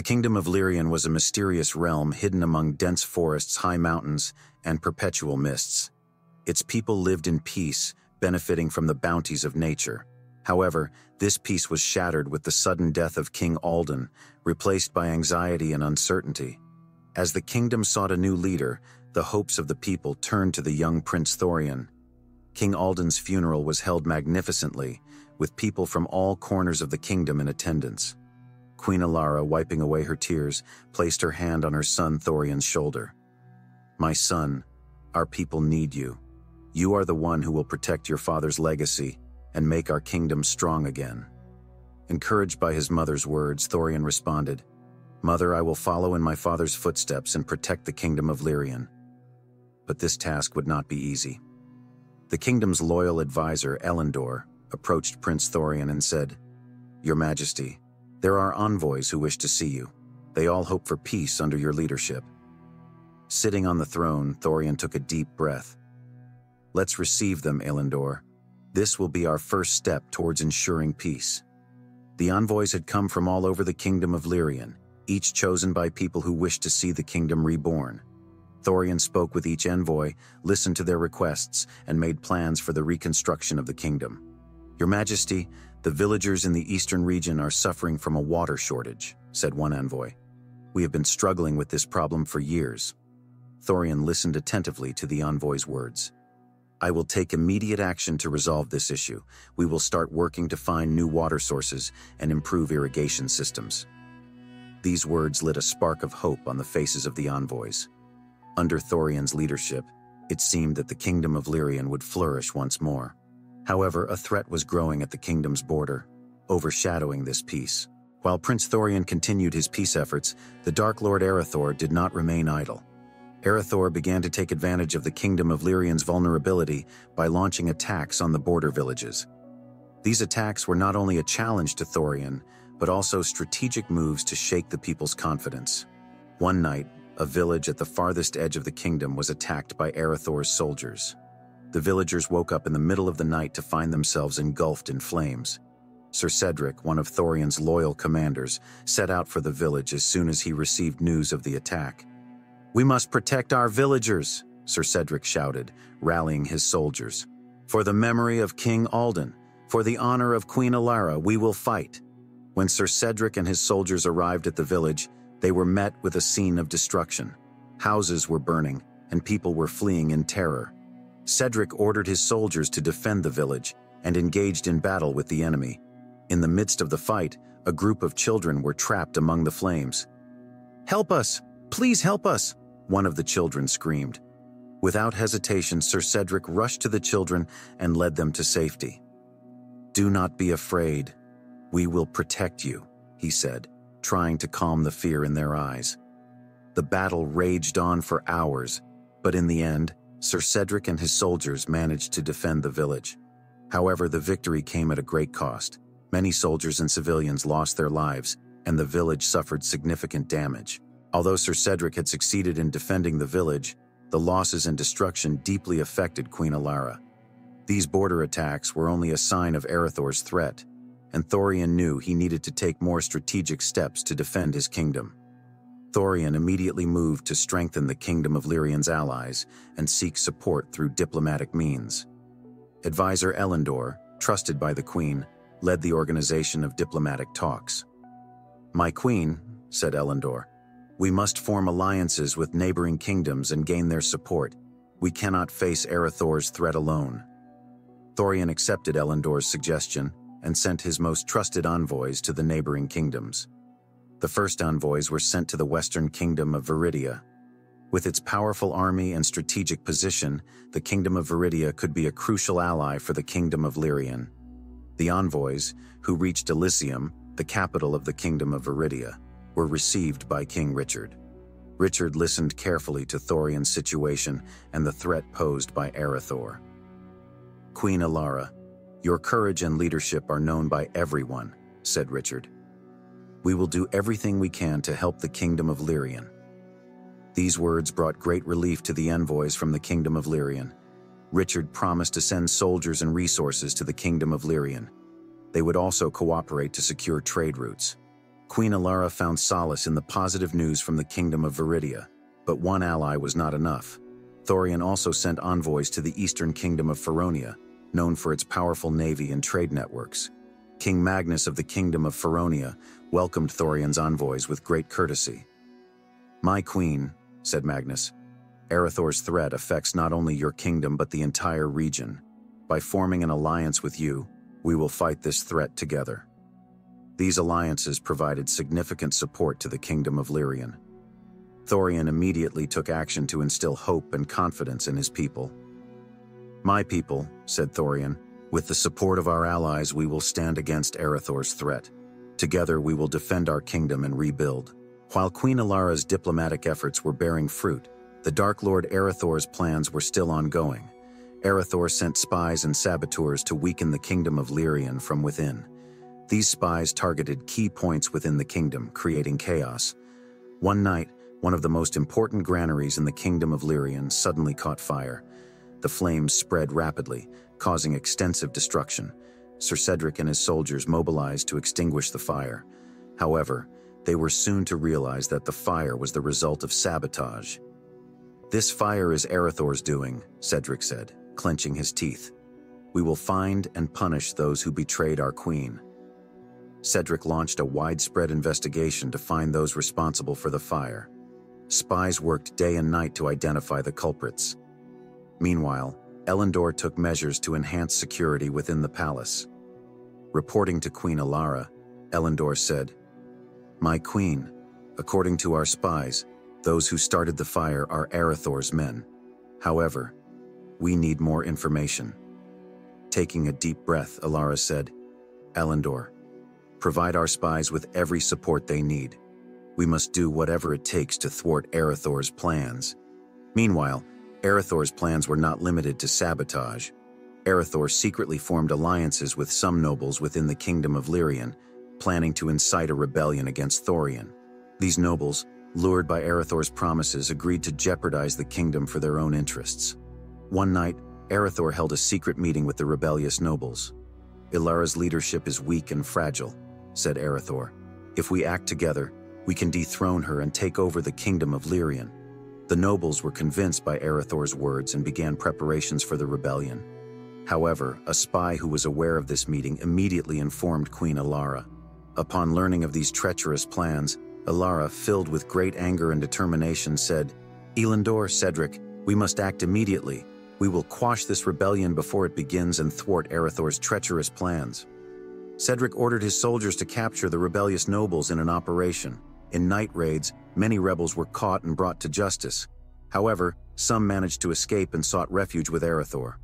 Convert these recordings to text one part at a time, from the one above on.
The kingdom of Lyrian was a mysterious realm hidden among dense forests, high mountains, and perpetual mists. Its people lived in peace, benefiting from the bounties of nature. However, this peace was shattered with the sudden death of King Alden, replaced by anxiety and uncertainty. As the kingdom sought a new leader, the hopes of the people turned to the young Prince Thorian. King Alden's funeral was held magnificently, with people from all corners of the kingdom in attendance. Queen Alara, wiping away her tears, placed her hand on her son Thorian's shoulder. My son, our people need you. You are the one who will protect your father's legacy and make our kingdom strong again. Encouraged by his mother's words, Thorian responded, Mother, I will follow in my father's footsteps and protect the kingdom of Lyrian. But this task would not be easy. The kingdom's loyal advisor, Elendor, approached Prince Thorian and said, Your Majesty, there are envoys who wish to see you. They all hope for peace under your leadership. Sitting on the throne, Thorian took a deep breath. Let's receive them, Elendor. This will be our first step towards ensuring peace. The envoys had come from all over the kingdom of Lyrian, each chosen by people who wished to see the kingdom reborn. Thorian spoke with each envoy, listened to their requests, and made plans for the reconstruction of the kingdom. Your Majesty, the villagers in the eastern region are suffering from a water shortage, said one envoy. We have been struggling with this problem for years. Thorian listened attentively to the envoy's words. I will take immediate action to resolve this issue. We will start working to find new water sources and improve irrigation systems. These words lit a spark of hope on the faces of the envoys. Under Thorian's leadership, it seemed that the kingdom of Lyrian would flourish once more. However, a threat was growing at the kingdom's border, overshadowing this peace. While Prince Thorian continued his peace efforts, the Dark Lord Arathor did not remain idle. Arathor began to take advantage of the Kingdom of Lyrian's vulnerability by launching attacks on the border villages. These attacks were not only a challenge to Thorian, but also strategic moves to shake the people's confidence. One night, a village at the farthest edge of the kingdom was attacked by Arathor's soldiers. The villagers woke up in the middle of the night to find themselves engulfed in flames. Sir Cedric, one of Thorian's loyal commanders, set out for the village as soon as he received news of the attack. We must protect our villagers, Sir Cedric shouted, rallying his soldiers. For the memory of King Alden, for the honor of Queen Alara, we will fight. When Sir Cedric and his soldiers arrived at the village, they were met with a scene of destruction. Houses were burning, and people were fleeing in terror. Cedric ordered his soldiers to defend the village and engaged in battle with the enemy. In the midst of the fight, a group of children were trapped among the flames. Help us! Please help us! one of the children screamed. Without hesitation, Sir Cedric rushed to the children and led them to safety. Do not be afraid. We will protect you, he said, trying to calm the fear in their eyes. The battle raged on for hours, but in the end, Sir Cedric and his soldiers managed to defend the village. However, the victory came at a great cost. Many soldiers and civilians lost their lives, and the village suffered significant damage. Although Sir Cedric had succeeded in defending the village, the losses and destruction deeply affected Queen Alara. These border attacks were only a sign of Arathor's threat, and Thorian knew he needed to take more strategic steps to defend his kingdom. Thorian immediately moved to strengthen the kingdom of Lyrian's allies and seek support through diplomatic means. Advisor Elendor, trusted by the queen, led the organization of diplomatic talks. My queen, said Elendor, we must form alliances with neighboring kingdoms and gain their support. We cannot face Arathor's threat alone. Thorian accepted Elendor's suggestion and sent his most trusted envoys to the neighboring kingdoms. The first envoys were sent to the western kingdom of Viridia. With its powerful army and strategic position, the kingdom of Viridia could be a crucial ally for the kingdom of Lyrian. The envoys, who reached Elysium, the capital of the kingdom of Viridia, were received by King Richard. Richard listened carefully to Thorian's situation and the threat posed by Arathor. Queen Alara, your courage and leadership are known by everyone, said Richard. We will do everything we can to help the kingdom of Lyrian. These words brought great relief to the envoys from the kingdom of Lyrian. Richard promised to send soldiers and resources to the kingdom of Lyrian. They would also cooperate to secure trade routes. Queen Alara found solace in the positive news from the Kingdom of Viridia, but one ally was not enough. Thorian also sent envoys to the eastern kingdom of Feronia, known for its powerful navy and trade networks. King Magnus of the Kingdom of Feronia welcomed Thorian's envoys with great courtesy. My queen, said Magnus, Arathor's threat affects not only your kingdom but the entire region. By forming an alliance with you, we will fight this threat together. These alliances provided significant support to the Kingdom of Lyrian. Thorian immediately took action to instill hope and confidence in his people. My people, said Thorian, with the support of our allies we will stand against Arathor's threat. Together we will defend our kingdom and rebuild. While Queen Alara's diplomatic efforts were bearing fruit, the Dark Lord Arathor's plans were still ongoing. Arathor sent spies and saboteurs to weaken the kingdom of Lyrian from within. These spies targeted key points within the kingdom, creating chaos. One night, one of the most important granaries in the kingdom of Lyrian suddenly caught fire. The flames spread rapidly, causing extensive destruction. Sir Cedric and his soldiers mobilized to extinguish the fire. However, they were soon to realize that the fire was the result of sabotage. This fire is Arathor's doing, Cedric said, clenching his teeth. We will find and punish those who betrayed our queen. Cedric launched a widespread investigation to find those responsible for the fire. Spies worked day and night to identify the culprits. Meanwhile, Elendor took measures to enhance security within the palace. Reporting to Queen Alara, Elendor said, My queen, according to our spies, those who started the fire are Arathor's men. However, we need more information. Taking a deep breath, Alara said, Elendor, Provide our spies with every support they need. We must do whatever it takes to thwart Arathor's plans. Meanwhile, Arathor's plans were not limited to sabotage. Arathor secretly formed alliances with some nobles within the kingdom of Lyrian, planning to incite a rebellion against Thorian. These nobles, lured by Arathor's promises, agreed to jeopardize the kingdom for their own interests. One night, Arathor held a secret meeting with the rebellious nobles. Alara's leadership is weak and fragile, said Arathor. If we act together, we can dethrone her and take over the kingdom of Lyrian. The nobles were convinced by Arathor's words and began preparations for the rebellion. However, a spy who was aware of this meeting immediately informed Queen Alara. Upon learning of these treacherous plans, Alara, filled with great anger and determination, said, Elendor, Cedric, we must act immediately. We will quash this rebellion before it begins and thwart Arathor's treacherous plans. Cedric ordered his soldiers to capture the rebellious nobles in an operation. In night raids, many rebels were caught and brought to justice. However, some managed to escape and sought refuge with Arathor.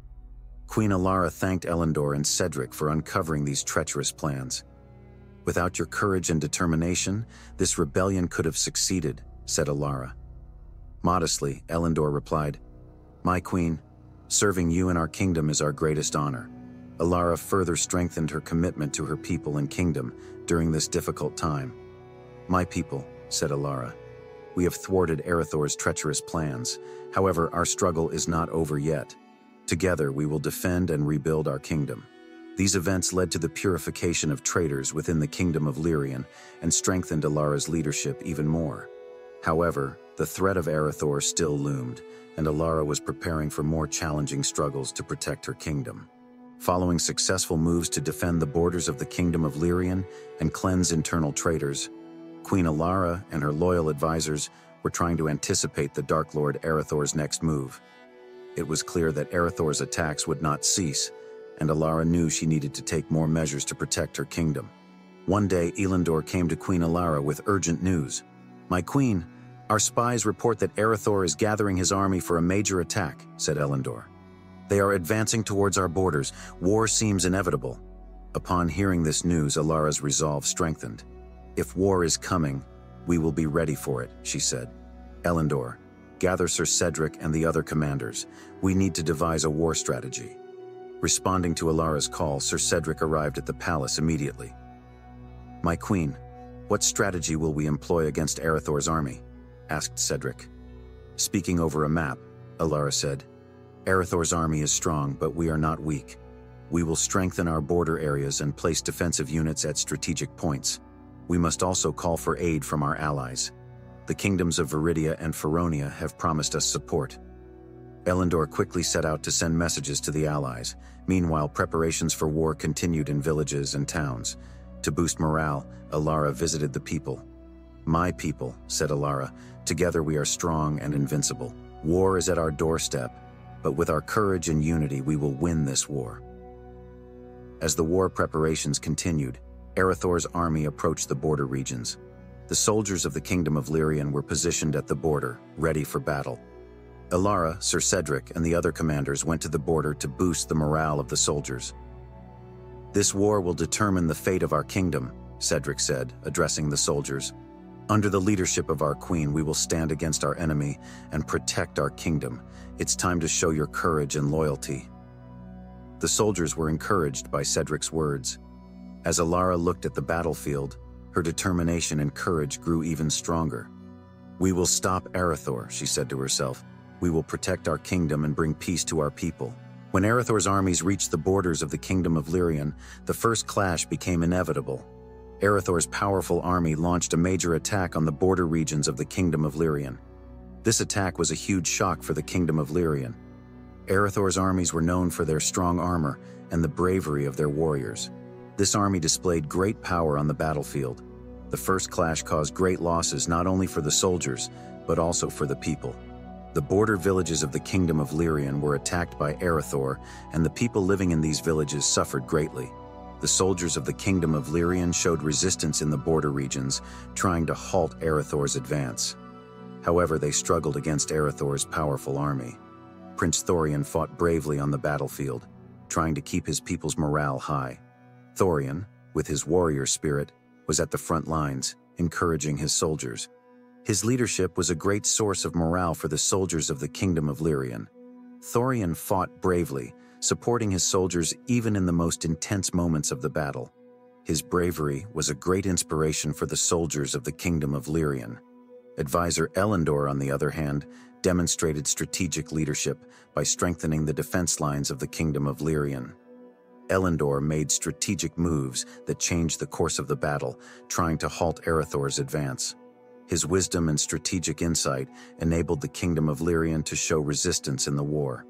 Queen Alara thanked Elendor and Cedric for uncovering these treacherous plans. Without your courage and determination, this rebellion could have succeeded, said Alara. Modestly, Elendor replied, My queen, serving you and our kingdom is our greatest honor. Alara further strengthened her commitment to her people and kingdom during this difficult time. My people, said Alara, we have thwarted Arathor's treacherous plans. However, our struggle is not over yet. Together, we will defend and rebuild our kingdom. These events led to the purification of traitors within the kingdom of Lyrian and strengthened Alara's leadership even more. However, the threat of Arathor still loomed, and Alara was preparing for more challenging struggles to protect her kingdom. Following successful moves to defend the borders of the Kingdom of Lyrian and cleanse internal traitors, Queen Alara and her loyal advisors were trying to anticipate the Dark Lord Arathor's next move. It was clear that Arathor's attacks would not cease, and Alara knew she needed to take more measures to protect her kingdom. One day, Elendor came to Queen Alara with urgent news. My queen, our spies report that Arathor is gathering his army for a major attack, said Elendor. They are advancing towards our borders. War seems inevitable. Upon hearing this news, Alara's resolve strengthened. If war is coming, we will be ready for it, she said. Elendor, gather Sir Cedric and the other commanders. We need to devise a war strategy. Responding to Alara's call, Sir Cedric arrived at the palace immediately. My queen, what strategy will we employ against Arathor's army? asked Cedric. Speaking over a map, Alara said, Arathor's army is strong, but we are not weak. We will strengthen our border areas and place defensive units at strategic points. We must also call for aid from our allies. The kingdoms of Viridia and Feronia have promised us support. Elendor quickly set out to send messages to the allies. Meanwhile, preparations for war continued in villages and towns. To boost morale, Alara visited the people. My people, said Alara, together we are strong and invincible. War is at our doorstep, but with our courage and unity we will win this war. As the war preparations continued, Arathor's army approached the border regions. The soldiers of the Kingdom of Lyrian were positioned at the border, ready for battle. Alara, Sir Cedric, and the other commanders went to the border to boost the morale of the soldiers. This war will determine the fate of our kingdom, Cedric said, addressing the soldiers. Under the leadership of our queen, we will stand against our enemy and protect our kingdom. It's time to show your courage and loyalty. The soldiers were encouraged by Cedric's words. As Alara looked at the battlefield, her determination and courage grew even stronger. We will stop Arathor, she said to herself. We will protect our kingdom and bring peace to our people. When Arathor's armies reached the borders of the kingdom of Lyrian, the first clash became inevitable. Arathor's powerful army launched a major attack on the border regions of the kingdom of Lyrian. This attack was a huge shock for the kingdom of Lyrian. Arathor's armies were known for their strong armor and the bravery of their warriors. This army displayed great power on the battlefield. The first clash caused great losses not only for the soldiers, but also for the people. The border villages of the Kingdom of Lyrian were attacked by Arathor, and the people living in these villages suffered greatly. The soldiers of the Kingdom of Lyrian showed resistance in the border regions, trying to halt Arathor's advance. However, they struggled against Arathor's powerful army. Prince Thorian fought bravely on the battlefield, trying to keep his people's morale high. Thorian, with his warrior spirit, was at the front lines, encouraging his soldiers. His leadership was a great source of morale for the soldiers of the Kingdom of Lyrian. Thorian fought bravely, supporting his soldiers even in the most intense moments of the battle. His bravery was a great inspiration for the soldiers of the Kingdom of Lyrian. Advisor Elendor, on the other hand, demonstrated strategic leadership by strengthening the defense lines of the Kingdom of Lyrian. Elendor made strategic moves that changed the course of the battle, trying to halt Arathor's advance. His wisdom and strategic insight enabled the Kingdom of Lyrian to show resistance in the war.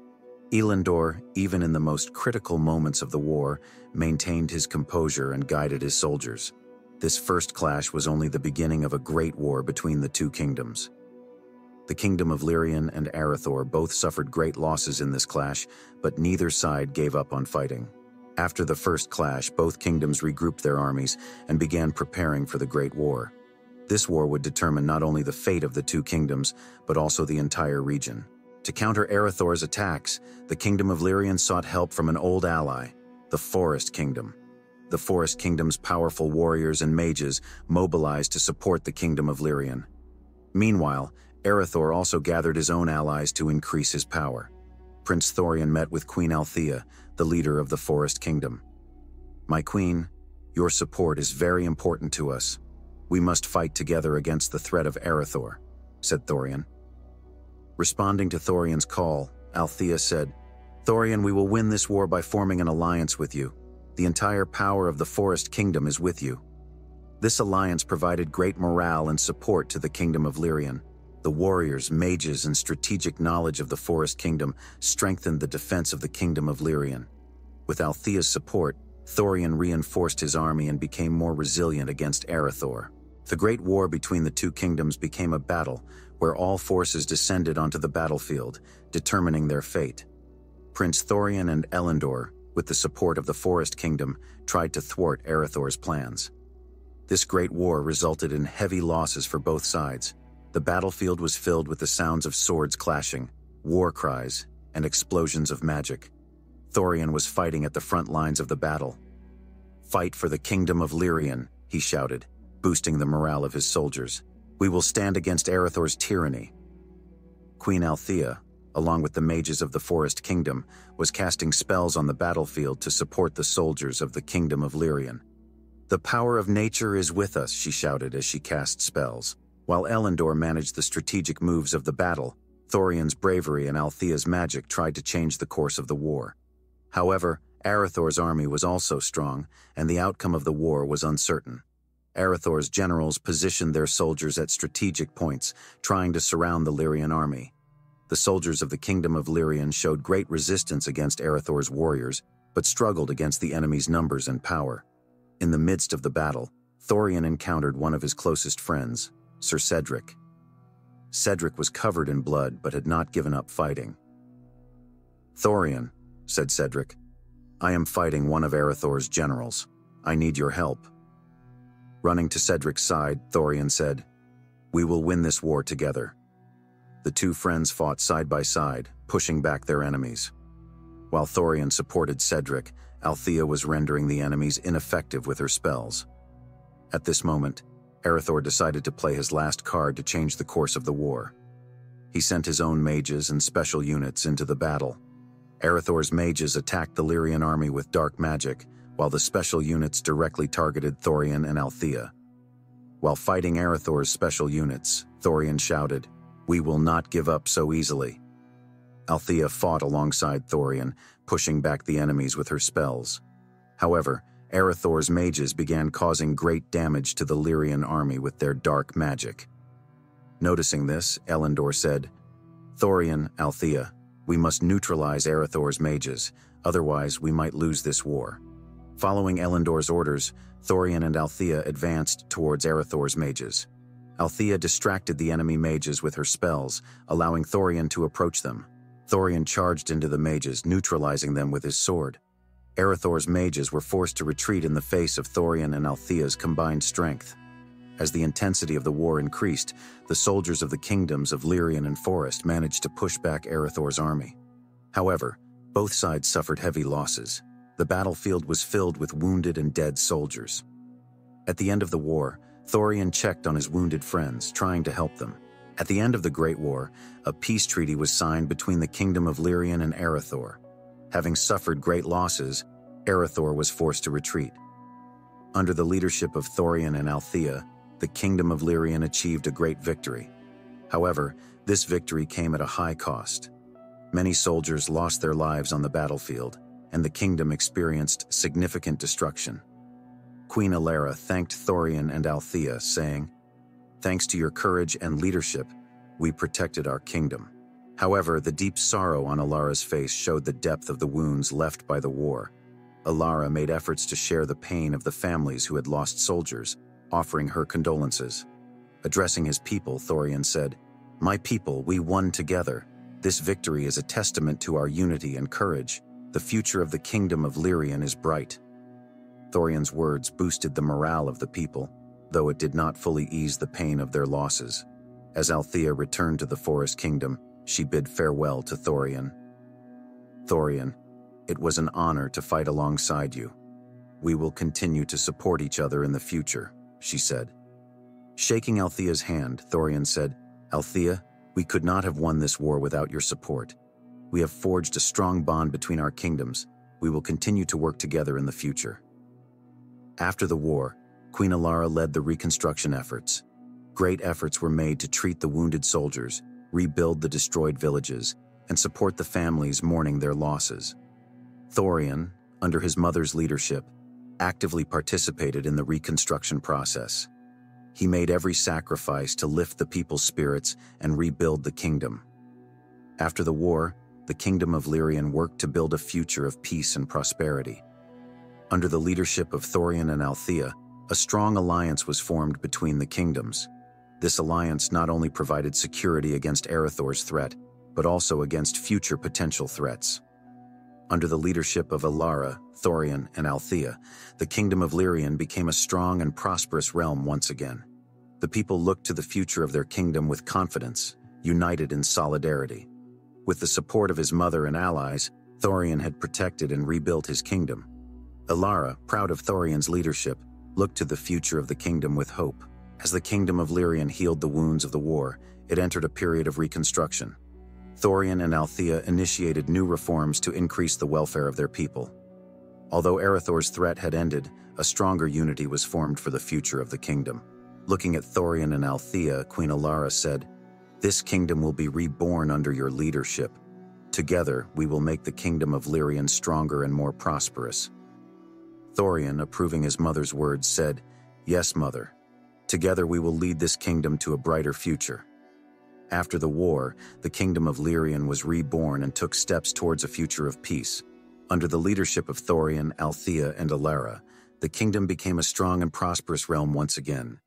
Elendor, even in the most critical moments of the war, maintained his composure and guided his soldiers. This first clash was only the beginning of a great war between the two kingdoms. The Kingdom of Lyrian and Arathor both suffered great losses in this clash, but neither side gave up on fighting. After the first clash, both kingdoms regrouped their armies and began preparing for the Great War. This war would determine not only the fate of the two kingdoms, but also the entire region. To counter Arathor's attacks, the Kingdom of Lyrian sought help from an old ally, the Forest Kingdom. The Forest Kingdom's powerful warriors and mages mobilized to support the Kingdom of Lyrian. Meanwhile, Arathor also gathered his own allies to increase his power. Prince Thorian met with Queen Althea, the leader of the Forest Kingdom. My queen, your support is very important to us. We must fight together against the threat of Arathor, said Thorian. Responding to Thorian's call, Althea said, Thorian, we will win this war by forming an alliance with you. The entire power of the Forest Kingdom is with you. This alliance provided great morale and support to the Kingdom of Lyrian. The warriors, mages, and strategic knowledge of the Forest Kingdom strengthened the defense of the Kingdom of Lyrian. With Althea's support, Thorian reinforced his army and became more resilient against Arathor. The Great War between the two kingdoms became a battle where all forces descended onto the battlefield, determining their fate. Prince Thorian and Elendor, with the support of the Forest Kingdom, tried to thwart Arathor's plans. This great war resulted in heavy losses for both sides. The battlefield was filled with the sounds of swords clashing, war cries, and explosions of magic. Thorian was fighting at the front lines of the battle. Fight for the kingdom of Lyrian, he shouted boosting the morale of his soldiers. We will stand against Arathor's tyranny. Queen Althea, along with the mages of the Forest Kingdom, was casting spells on the battlefield to support the soldiers of the Kingdom of Lyrian. The power of nature is with us, she shouted as she cast spells. While Elendor managed the strategic moves of the battle, Thorian's bravery and Althea's magic tried to change the course of the war. However, Arathor's army was also strong, and the outcome of the war was uncertain. Arathor's generals positioned their soldiers at strategic points, trying to surround the Lyrian army. The soldiers of the Kingdom of Lyrian showed great resistance against Arathor's warriors, but struggled against the enemy's numbers and power. In the midst of the battle, Thorian encountered one of his closest friends, Sir Cedric. Cedric was covered in blood but had not given up fighting. Thorian, said Cedric, I am fighting one of Arathor's generals. I need your help. Running to Cedric's side, Thorian said, We will win this war together. The two friends fought side by side, pushing back their enemies. While Thorian supported Cedric, Althea was rendering the enemies ineffective with her spells. At this moment, Arathor decided to play his last card to change the course of the war. He sent his own mages and special units into the battle. Arathor's mages attacked the Lyrian army with dark magic, while the special units directly targeted Thorian and Althea. While fighting Arathor's special units, Thorian shouted, We will not give up so easily. Althea fought alongside Thorian, pushing back the enemies with her spells. However, Arathor's mages began causing great damage to the Lyrian army with their dark magic. Noticing this, Elendor said, Thorian, Althea, we must neutralize Arathor's mages, otherwise we might lose this war. Following Elendor's orders, Thorian and Althea advanced towards Arathor's mages. Althea distracted the enemy mages with her spells, allowing Thorian to approach them. Thorian charged into the mages, neutralizing them with his sword. Arathor's mages were forced to retreat in the face of Thorian and Althea's combined strength. As the intensity of the war increased, the soldiers of the kingdoms of Lyrian and Forest managed to push back Arathor's army. However, both sides suffered heavy losses. The battlefield was filled with wounded and dead soldiers. At the end of the war, Thorian checked on his wounded friends, trying to help them. At the end of the Great War, a peace treaty was signed between the Kingdom of Lyrian and Arathor. Having suffered great losses, Arathor was forced to retreat. Under the leadership of Thorian and Althea, the Kingdom of Lyrian achieved a great victory. However, this victory came at a high cost. Many soldiers lost their lives on the battlefield, and the kingdom experienced significant destruction. Queen Alara thanked Thorian and Althea, saying, Thanks to your courage and leadership, we protected our kingdom. However, the deep sorrow on Alara's face showed the depth of the wounds left by the war. Alara made efforts to share the pain of the families who had lost soldiers, offering her condolences. Addressing his people, Thorian said, My people, we won together. This victory is a testament to our unity and courage. The future of the kingdom of Lyrian is bright. Thorian's words boosted the morale of the people, though it did not fully ease the pain of their losses. As Althea returned to the Forest Kingdom, she bid farewell to Thorian. Thorian, it was an honor to fight alongside you. We will continue to support each other in the future, she said. Shaking Althea's hand, Thorian said, Althea, we could not have won this war without your support. We have forged a strong bond between our kingdoms. We will continue to work together in the future. After the war, Queen Alara led the reconstruction efforts. Great efforts were made to treat the wounded soldiers, rebuild the destroyed villages, and support the families mourning their losses. Thorian, under his mother's leadership, actively participated in the reconstruction process. He made every sacrifice to lift the people's spirits and rebuild the kingdom. After the war, the Kingdom of Lyrian worked to build a future of peace and prosperity. Under the leadership of Thorian and Althea, a strong alliance was formed between the kingdoms. This alliance not only provided security against Arathor's threat, but also against future potential threats. Under the leadership of Alara, Thorian, and Althea, the Kingdom of Lyrian became a strong and prosperous realm once again. The people looked to the future of their kingdom with confidence, united in solidarity. With the support of his mother and allies, Thorian had protected and rebuilt his kingdom. Alara, proud of Thorian's leadership, looked to the future of the kingdom with hope. As the kingdom of Lyrian healed the wounds of the war, it entered a period of reconstruction. Thorian and Althea initiated new reforms to increase the welfare of their people. Although Arathor's threat had ended, a stronger unity was formed for the future of the kingdom. Looking at Thorian and Althea, Queen Alara said, this kingdom will be reborn under your leadership. Together, we will make the kingdom of Lyrian stronger and more prosperous. Thorian, approving his mother's words, said, Yes, Mother. Together we will lead this kingdom to a brighter future. After the war, the kingdom of Lyrian was reborn and took steps towards a future of peace. Under the leadership of Thorian, Althea, and Alara, the kingdom became a strong and prosperous realm once again.